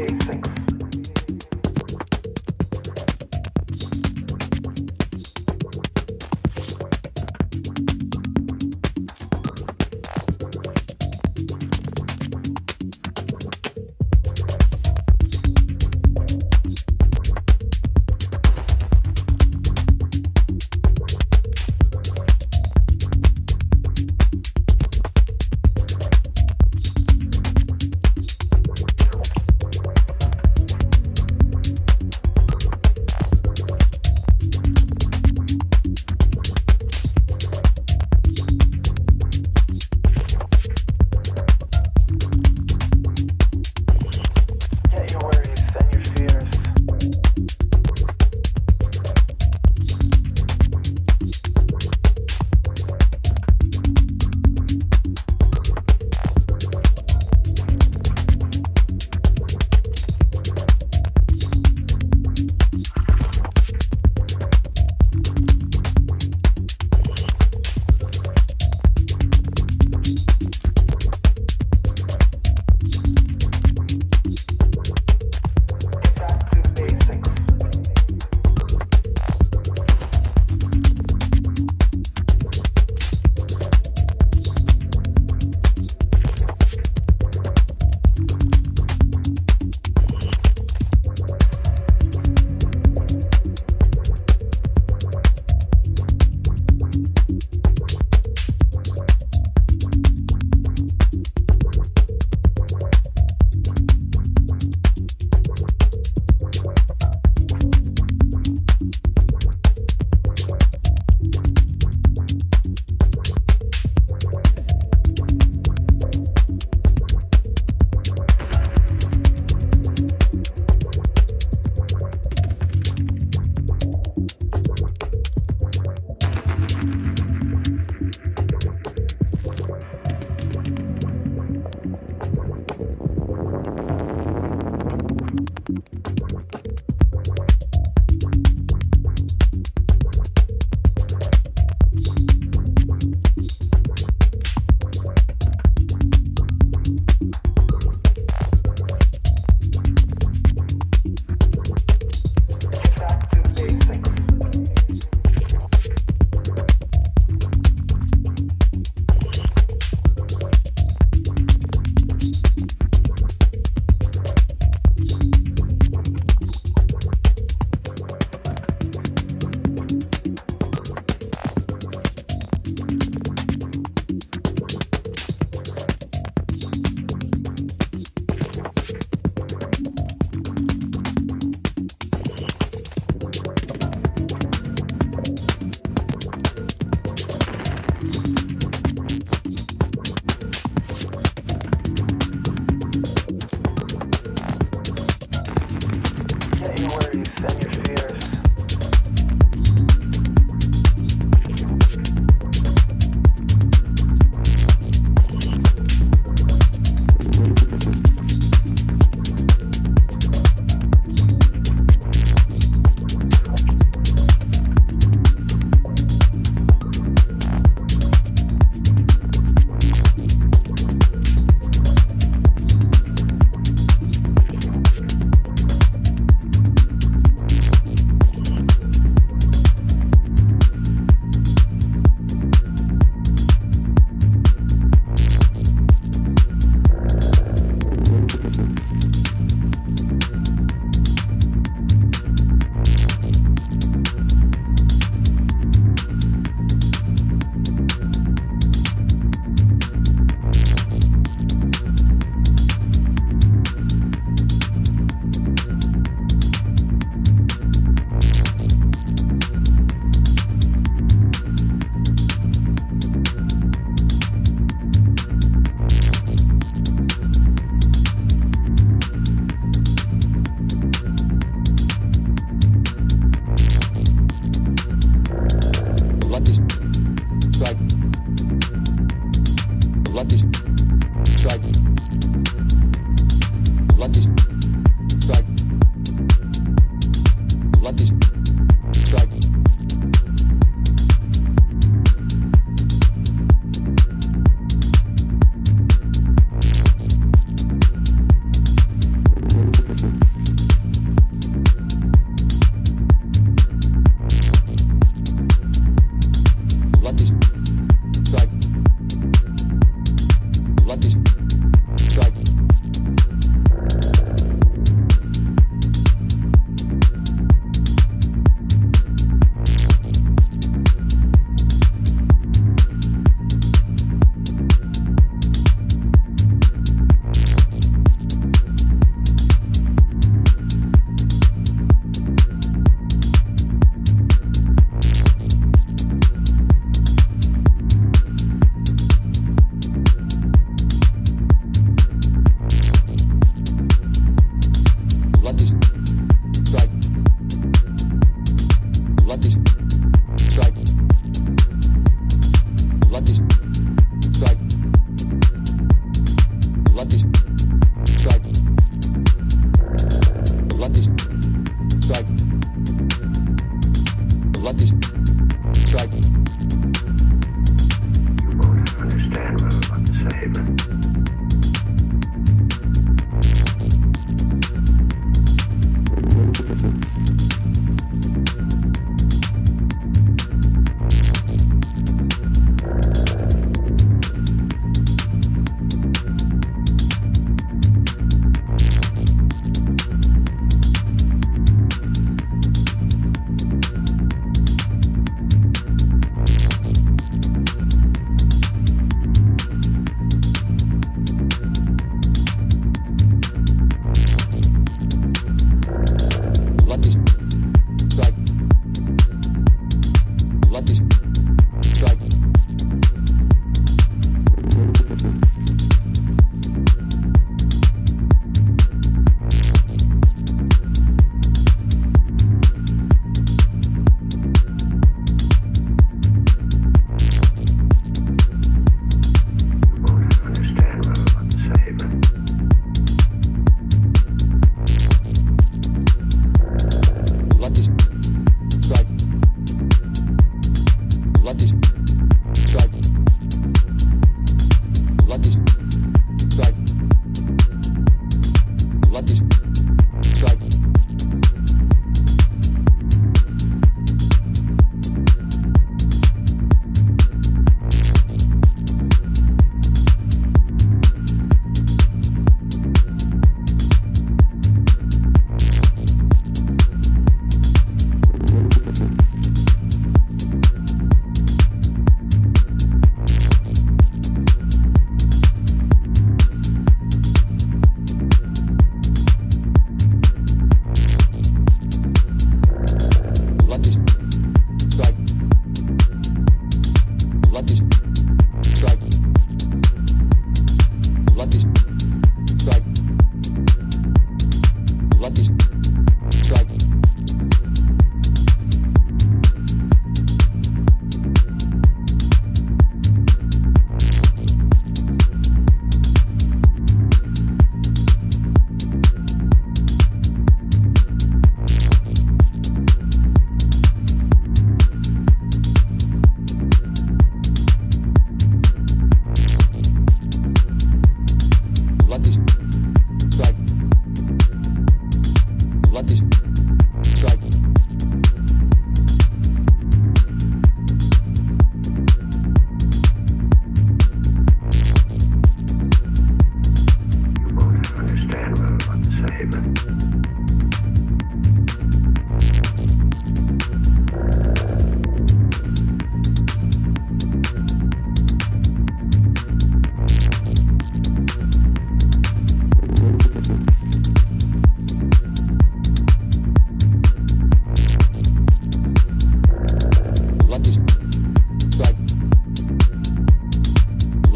amazing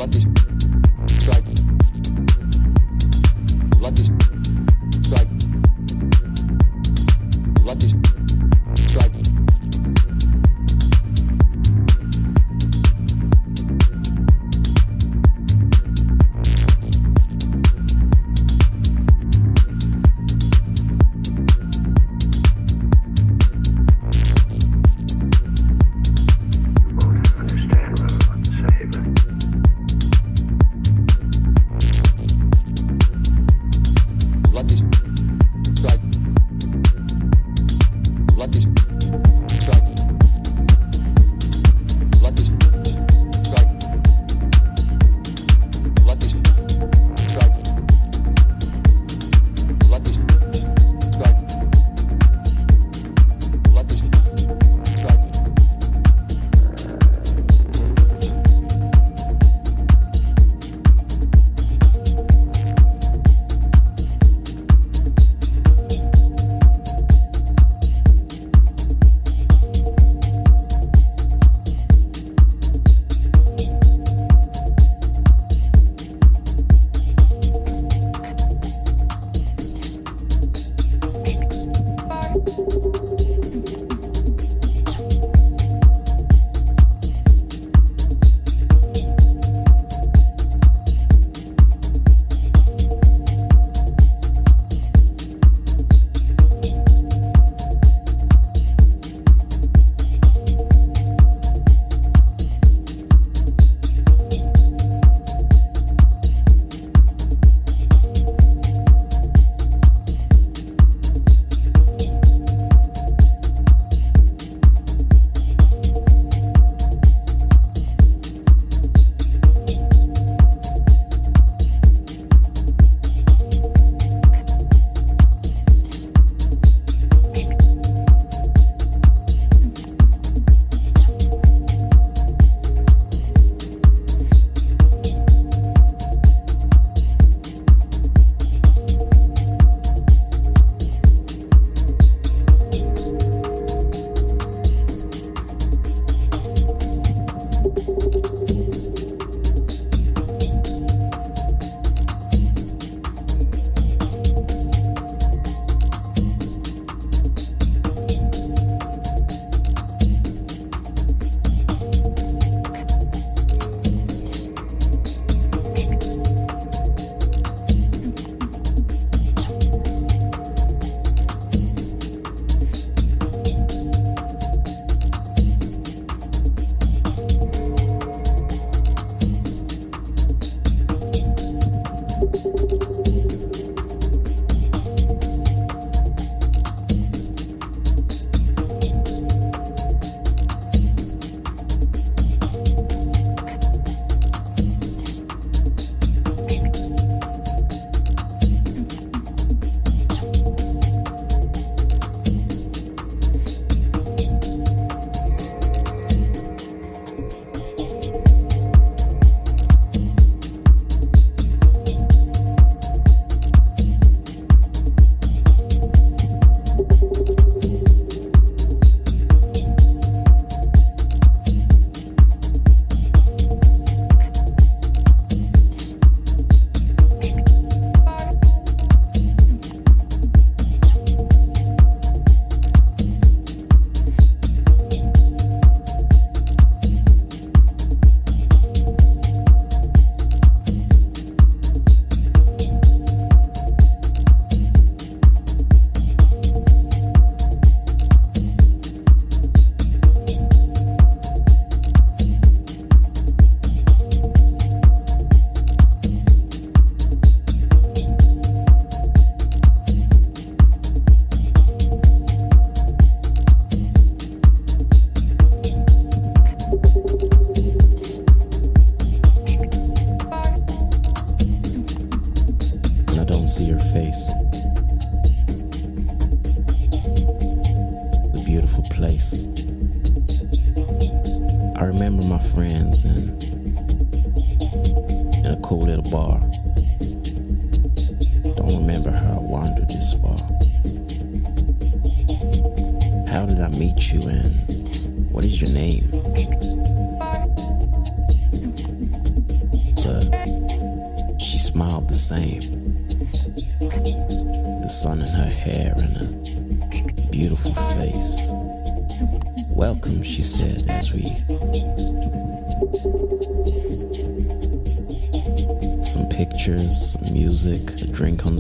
Atlantis.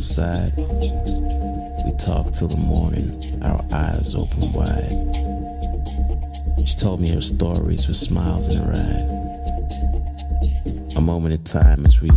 inside. We talked till the morning, our eyes open wide. She told me her stories with smiles in her eyes. A moment in time as we